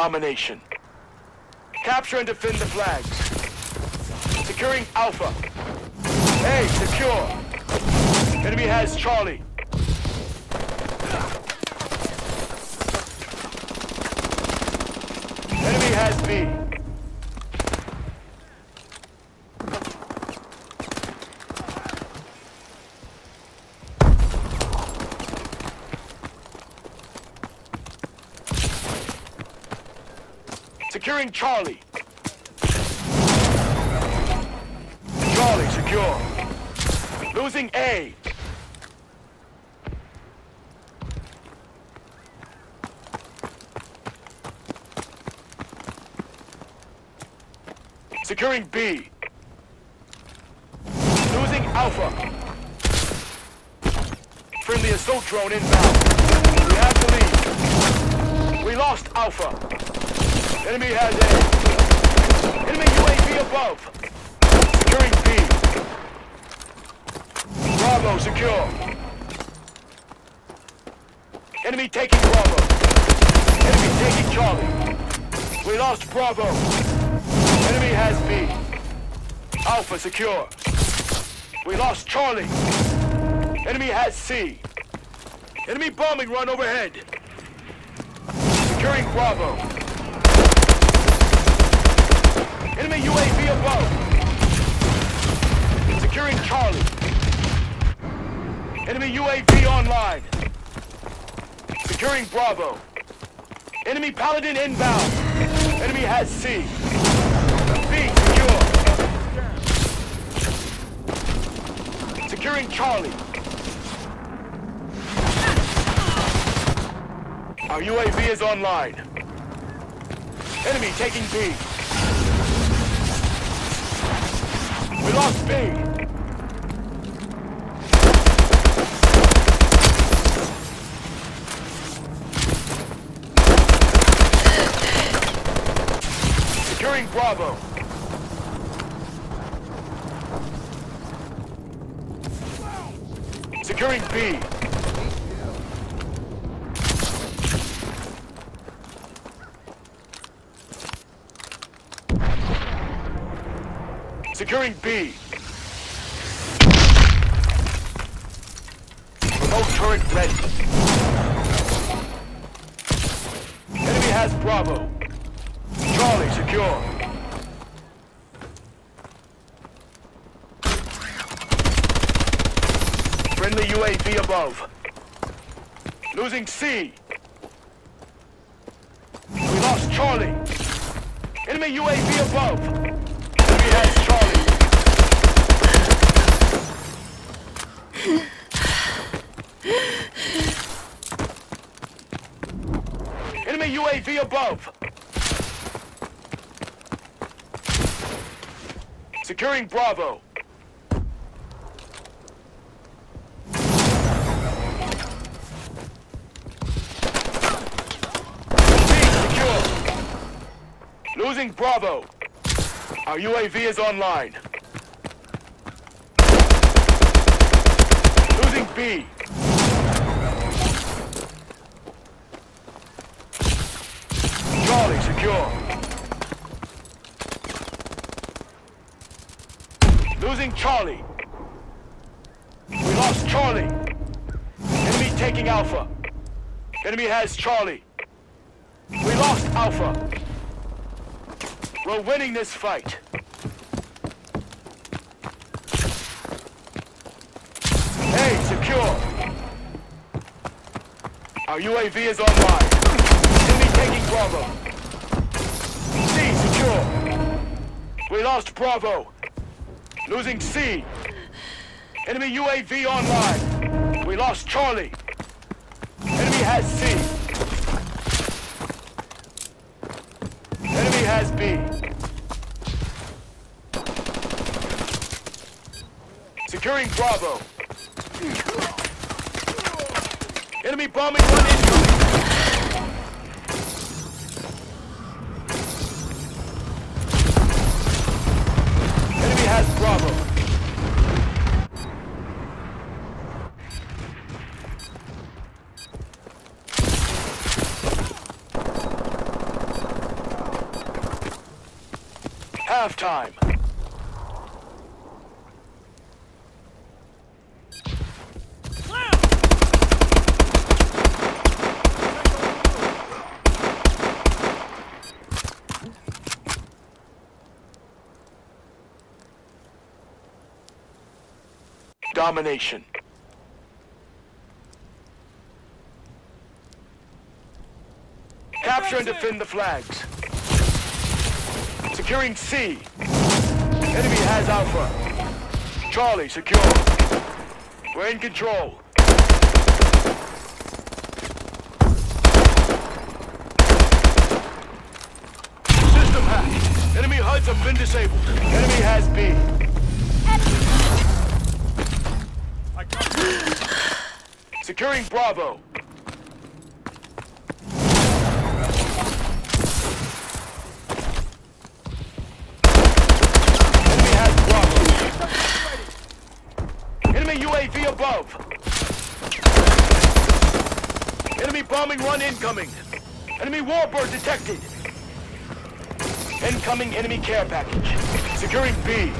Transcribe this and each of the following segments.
domination. Capture and defend the flags. Securing Alpha. A, secure. Enemy has Charlie. Enemy has B. Securing Charlie. Charlie secure. Losing A. Securing B. Losing Alpha. Friendly assault drone inbound. We have the lead. We lost Alpha. Enemy has A. Enemy UAV above. Securing B. Bravo secure. Enemy taking Bravo. Enemy taking Charlie. We lost Bravo. Enemy has B. Alpha secure. We lost Charlie. Enemy has C. Enemy bombing run overhead. Securing Bravo. UAV above. Securing Charlie. Enemy UAV online. Securing Bravo. Enemy Paladin inbound. Enemy has C. B secure. Securing Charlie. Our UAV is online. Enemy taking B. We lost B. Securing Bravo. Securing B. Securing B. Remote turret ready. Enemy has Bravo. Charlie secure. Friendly UAV above. Losing C. We lost Charlie. Enemy UAV above. Enemy has Charlie. UAV above. Securing Bravo. Losing Bravo. Our UAV is online. Losing B. Charlie secure. Losing Charlie. We lost Charlie. Enemy taking Alpha. Enemy has Charlie. We lost Alpha. We're winning this fight. Hey, secure. Our UAV is online. Enemy taking Bravo. We lost Bravo. Losing C. Enemy UAV online. We lost Charlie. Enemy has C. Enemy has B. Securing Bravo. Enemy bombing one incoming. Bravo. Half time. Domination. Capture and defend the flags. Securing C. Enemy has Alpha. Charlie, secure. We're in control. System hack. Enemy HUDs have been disabled. Enemy has B. Securing Bravo. Enemy has Bravo. Enemy UAV above. Enemy bombing run incoming. Enemy warbird detected. Incoming enemy care package. Securing B.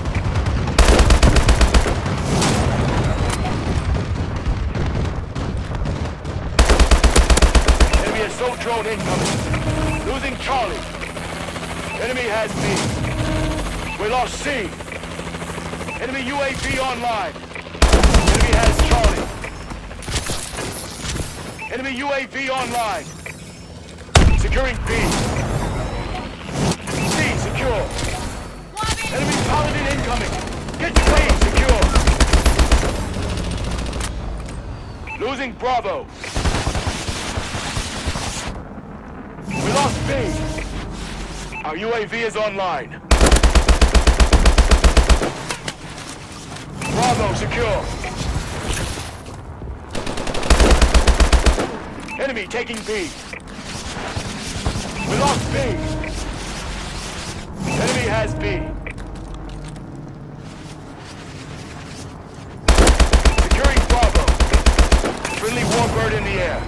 Enemy assault drone incoming. Losing Charlie. Enemy has B. We lost C. Enemy UAV online. Enemy has Charlie. Enemy UAV online. Securing B. C secure. Enemy paladin incoming. Get to A secure. Losing Bravo. Lost B. Our UAV is online. Bravo secure. Enemy taking B. We lost B. Enemy has B. Securing Bravo. Friendly Warbird in the air.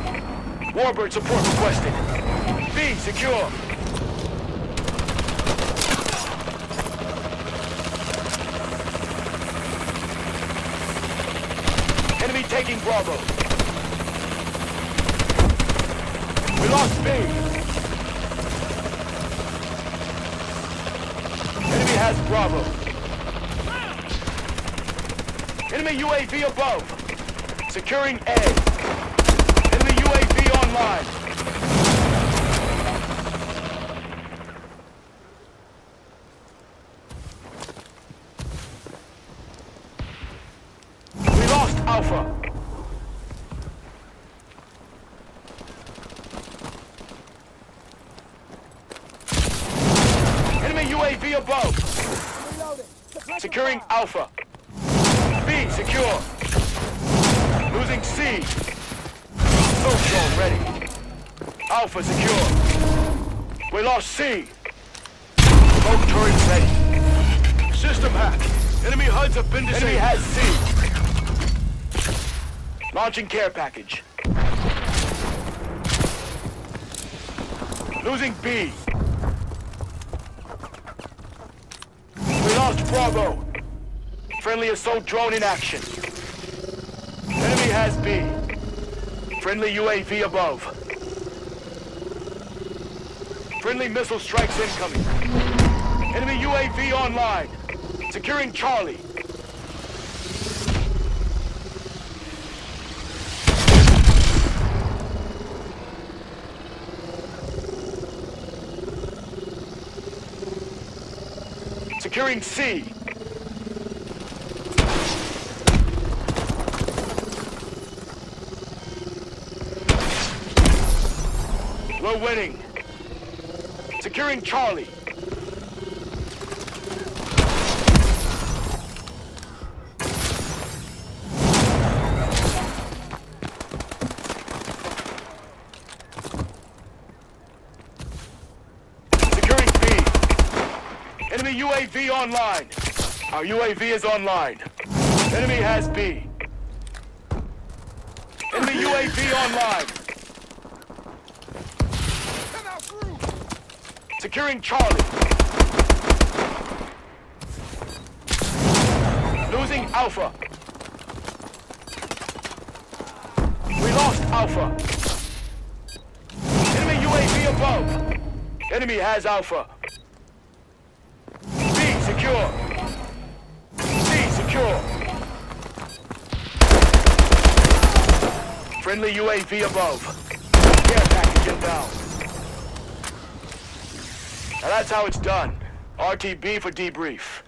Warbird support requested. Secure. Enemy taking Bravo. We lost B. Enemy has Bravo. Enemy UAV above. Securing A. Enemy UAV online. We lost Alpha. Enemy UAV above. Securing Alpha. B secure. Losing C. Social ready. Alpha secure. We lost C. Smoke turret ready. System hack. Enemy HUDs have been disabled. Enemy has C. Launching care package. Losing B. We lost Bravo. Friendly assault drone in action. Enemy has B. Friendly UAV above. Friendly missile strikes incoming. Enemy UAV online. Securing Charlie. Securing C. We're winning. Securing Charlie. Securing B. Enemy UAV online. Our UAV is online. Enemy has B. Enemy UAV online. Securing Charlie. Losing Alpha. We lost Alpha. Enemy UAV above. Enemy has Alpha. Secure. C secure. Friendly UAV above. Care package inbound. Now that's how it's done. RTB for debrief.